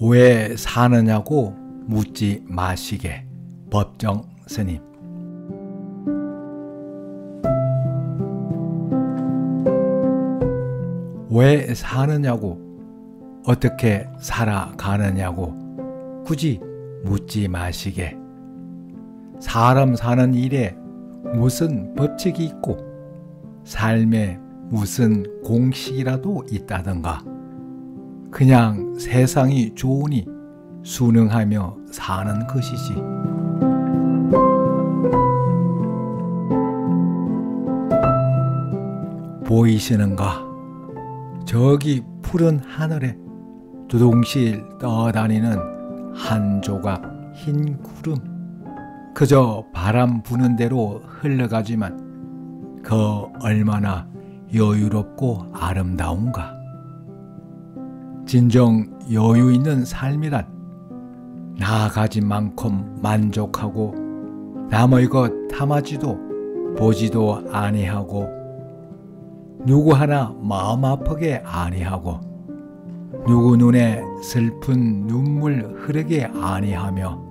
왜 사느냐고 묻지 마시게 법정 스님. 왜 사느냐고 어떻게 살아가느냐고 굳이 묻지 마시게. 사람 사는 일에 무슨 법칙이 있고 삶에 무슨 공식이라도 있다던가 그냥 세상이 좋으니 순응하며 사는 것이지. 보이시는가? 저기 푸른 하늘에 두둥실 떠다니는 한 조각 흰 구름. 그저 바람 부는 대로 흘러가지만 그 얼마나 여유롭고 아름다운가. 진정 여유 있는 삶이란 나 가진 만큼 만족하고 남의 것 탐하지도 보지도 아니하고 누구 하나 마음 아프게 아니하고 누구 눈에 슬픈 눈물 흐르게 아니하며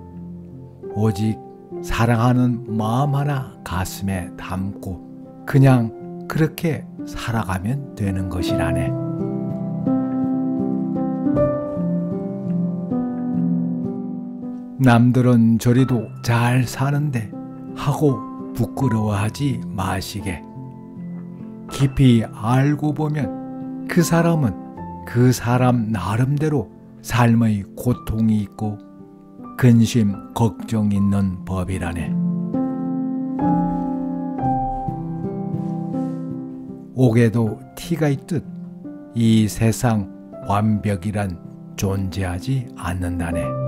오직 사랑하는 마음 하나 가슴에 담고 그냥 그렇게 살아가면 되는 것이라네. 남들은 저리도 잘 사는데 하고 부끄러워하지 마시게. 깊이 알고 보면 그 사람은 그 사람 나름대로 삶의 고통이 있고 근심, 걱정 있는 법이라네. 옥에도 티가 있듯 이 세상 완벽이란 존재하지 않는다네.